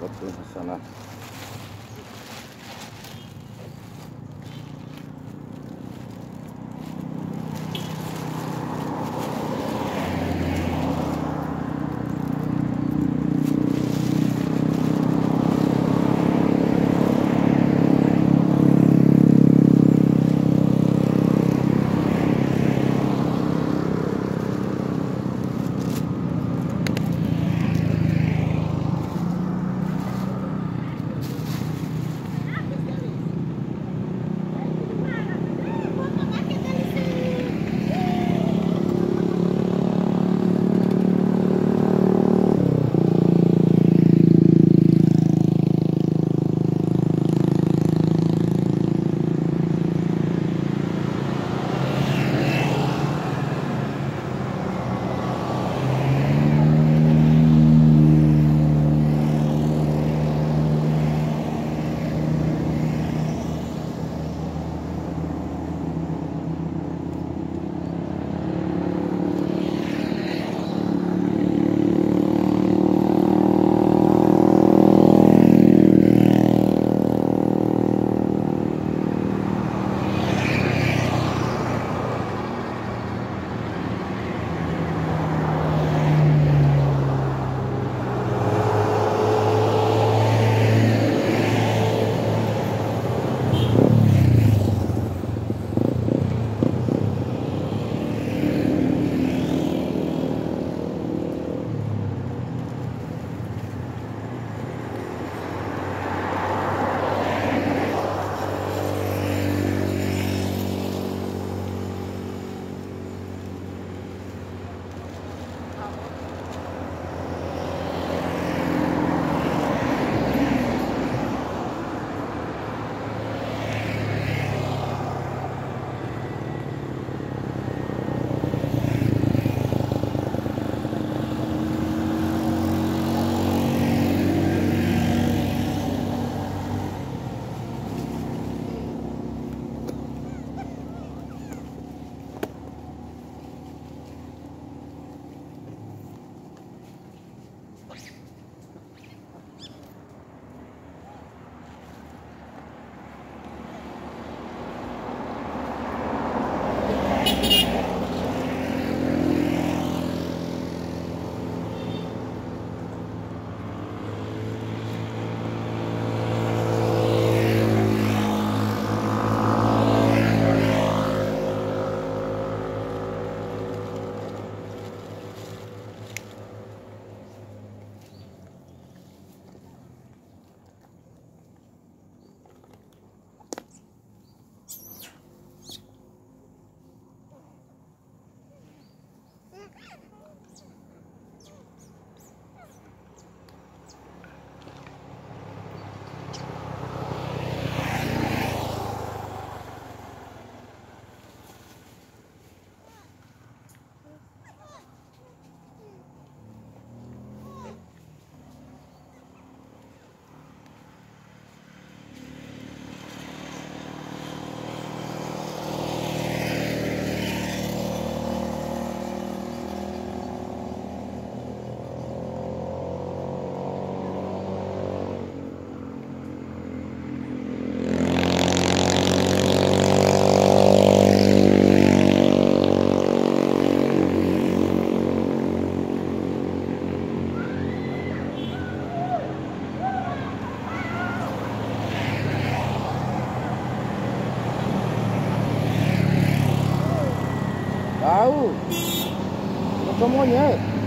我吃上了。Hasanah Tahu. Macam monyet.